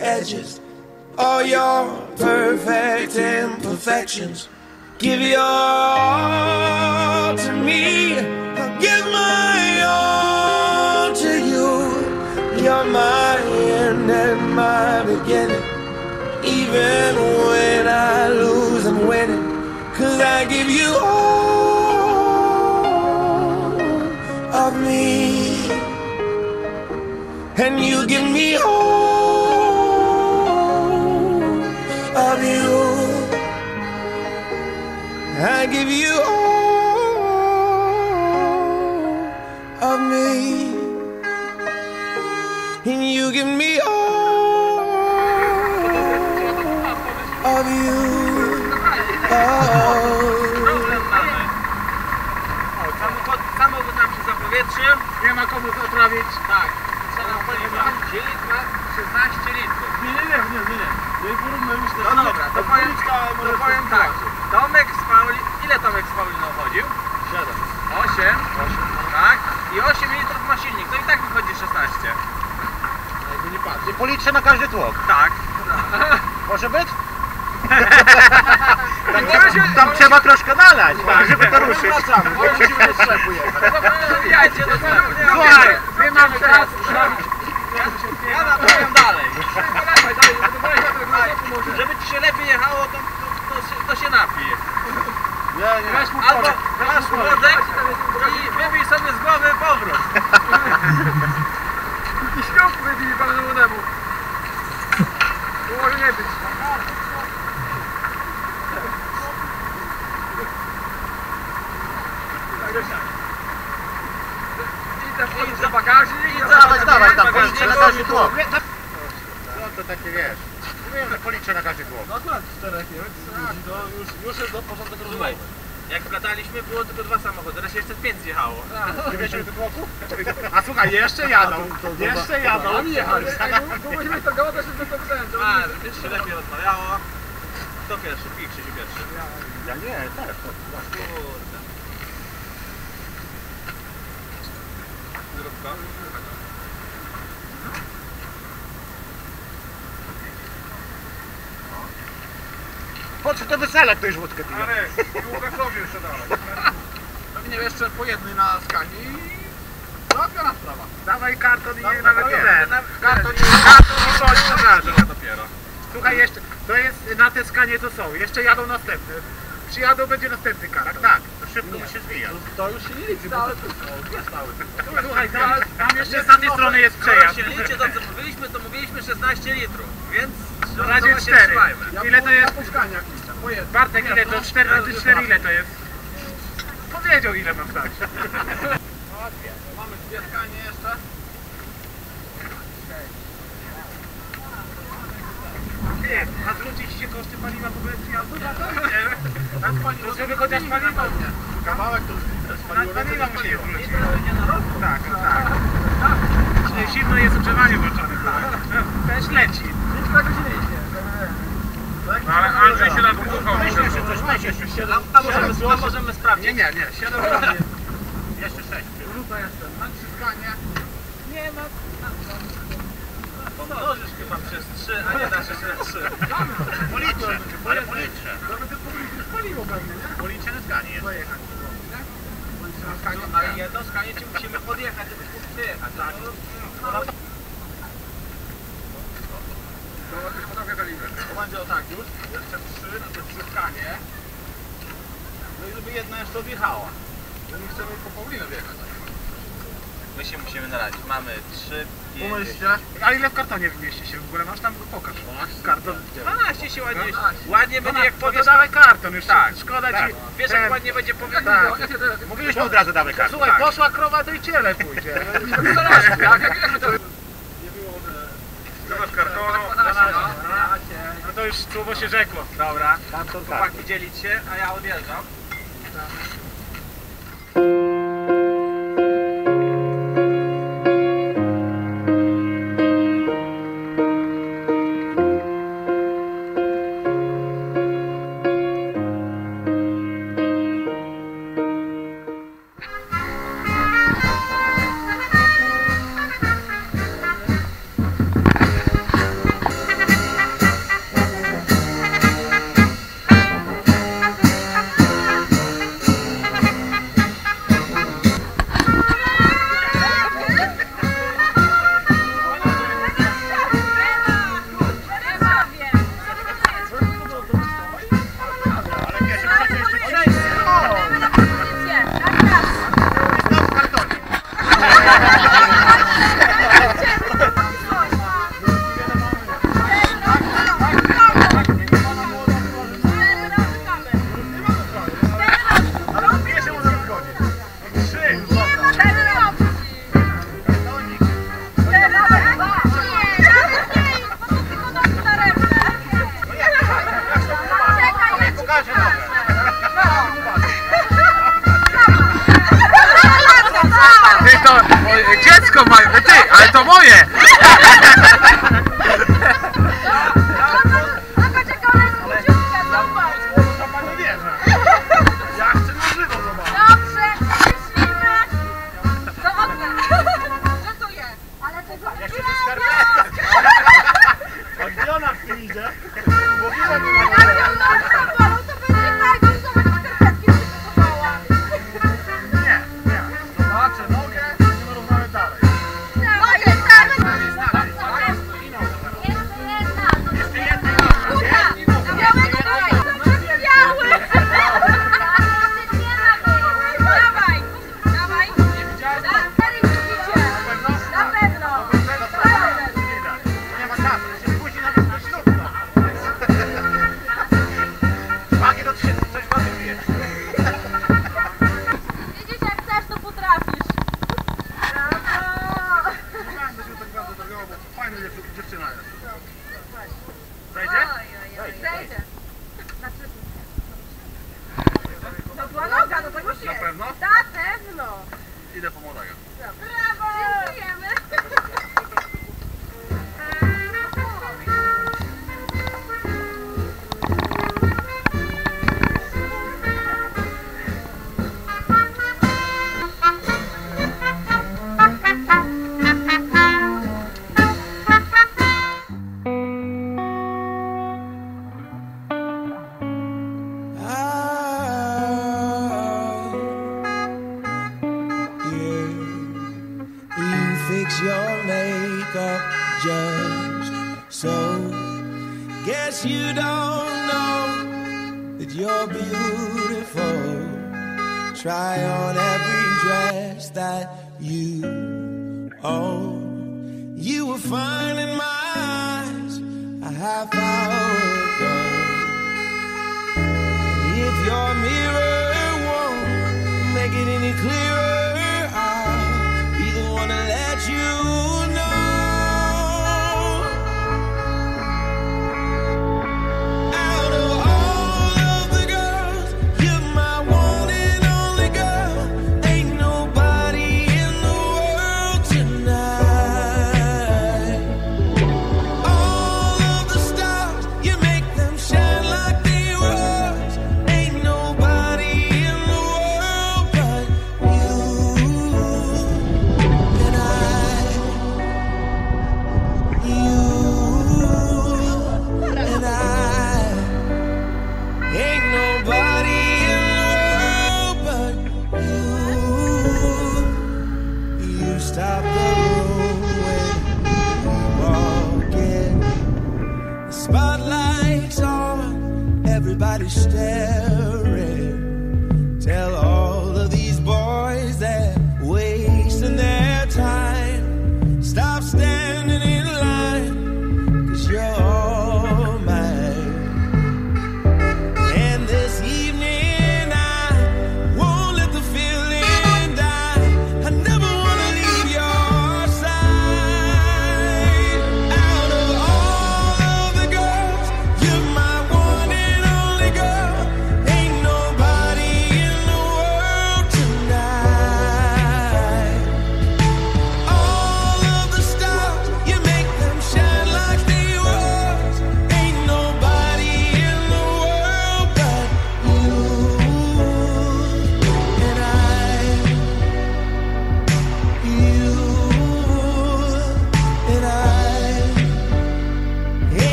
edges, all your perfect imperfections. Give your all to me. I'll give my all to you. You're my end and my beginning. Even when I lose, I'm winning. Cause I give you all of me. And you give me all I give you all Jakby nie patrz. Po litrze na każdy tłok. Tak. Może być? Tam, musimy- tam trzeba troszkę nalać, tak, żeby to ruszyć. Wracamy, bo musimy do sklepu jechać. Słuchaj. My mamy teraz Ja naprawiam dalej. Żeby ci się lepiej jechało, to, to, to się Nie, nie. Weź mu Albo masz wodek i wybij sobie z głowy powrót. I śrub wybij panu młodemu. To może nie być. I te wchodzisz do bagażnik. I do- Dawaj, tam, policzę na każdy tłok. No to takie wiesz. Mówiłem, że policzę na każdy tłok. No akurat czterech nie wiem, to już, już jest do Słuchaj, rozwoju. Jak wkładaliśmy było tylko dwa samochody, teraz jeszcze pięć zjechało. Nie wiecie do tłoku? A słuchaj, jeszcze jadą. Jeszcze jadą. A mi jechali. Bo myśmy to goło, też bym to pisałem. to A, nie- żeby się lepiej rozmawiało. Kto pierwszy? Pij, Krzysiu pierwszy. Ja nie, też. Kurde. Zdrówko. Po co to wesele ktoś wódkę pije? Ale Łukaszowi jeszcze dalej. Pewnie jeszcze po jednej na skanie i załatwiona sprawa. Dawaj karton i Dobra, nawet nie. Karton i karton i coś pokażę. dopiero. Słuchaj, jeszcze, to jest na te skanie co są. Jeszcze jadą następne. Przyjadą, będzie następny karak. Tak, to szybko musi zwijać. To już się nie liczy, bo to dwie stały. Słuchaj, tam, tam jeszcze z tamtej strony jest Skoro przejazd. się liczy to co mówiliśmy, to mówiliśmy 16 litrów, więc Na razie się cztery. Ile to jest? Ja po skaniach. Bartek, ile to? 4 razy 4 ile to jest? Powiedział ile mam stać. Mamy dwie skanie jeszcze. Nie, a zwrócić się koszty paliwa w ogóle przyjazdu? To żeby chociaż paliwo. Kawałek to Na paliwa musi zwrócić. Tak, no tak. Czyli Zimno jest ogrzewanie włączone. Też leci. Nic tak się nie. No ale Andrzej się nam wybuchał. Weź jeszcze coś, się. A, a, możemy, a możemy sprawdzić? Nie, nie, nie. 7 razy. Jeszcze 6. Rzuca jeszcze na trzy skanie. Nie ma. Pomnożysz chyba przez 3, a nie dasz jeszcze na 3. Policzę, ale policzę. To będzie powinno paliwo pewnie, nie? Policzę na skanie jest. Na skanie. Ale jedno skanie ci musimy podjechać, żebyś mógł wyjechać, tak? To ładnie podobnie kaliber. To będzie o tak już. Jeszcze trzy na te trzy skanie. No i żeby jedna jeszcze odjechała. Bo my chcemy po Paulinę wjechać. My się musimy naradzić. Mamy 3, 5, Pomyślcie. A ile w kartonie wmieści się w ogóle? Masz tam, pokaż. Karton. 12 się ładnie, 12. ładnie będzie jak No to powiesz. dawaj karton już. Tak, Szkoda tak. ci. Wiesz jak ładnie będzie powiedzieć. Tak. Mówiliśmy od razu dawaj karton. Słuchaj, poszła krowa, to i ciele pójdzie. Jak, to... Nie było, że... Zobacz kartonu. No to już słowo się rzekło. Dobra. Karton tak. Chłopaki dzielić się, a ja odjeżdżam. Ale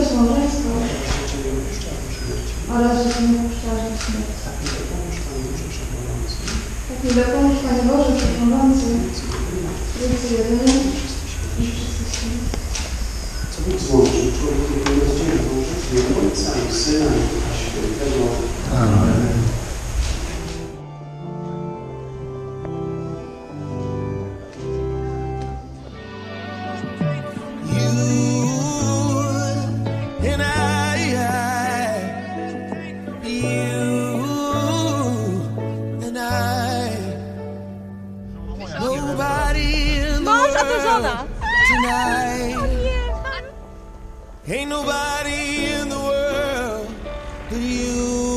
Przez małżeństwo oraz że się nie upuszczasz śmierć. Tak mi dopomóż, Panie Boże, Wszechmogący, Trójcy Jedyny i wszyscy święci. Co Bóg złączył, człowiek nie rozdzielił, Bóg Ojca i Syna i Świętego. Amen. Papa Tonight. Oh, yeah. Ain't nobody in the world but you.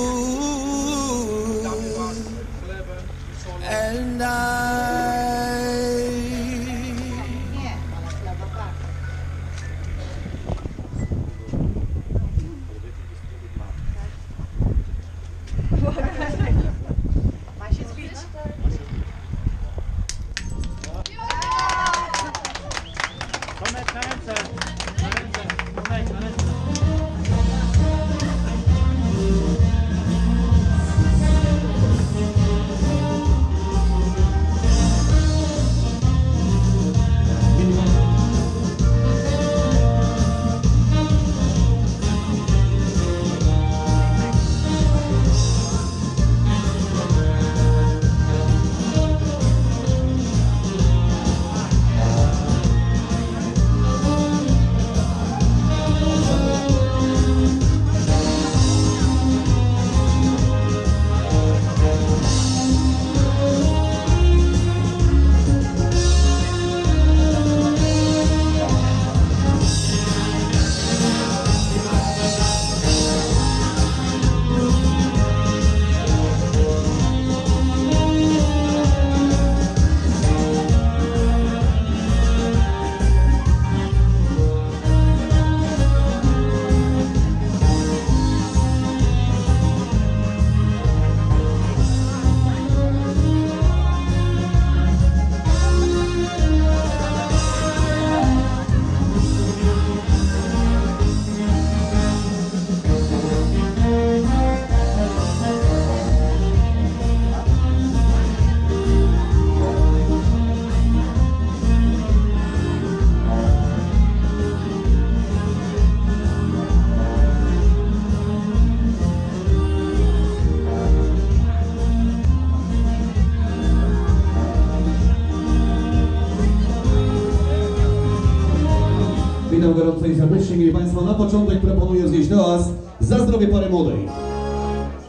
na początek proponuję zjeść do nas za zdrowie parę młodej.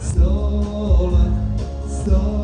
Sto lat, sto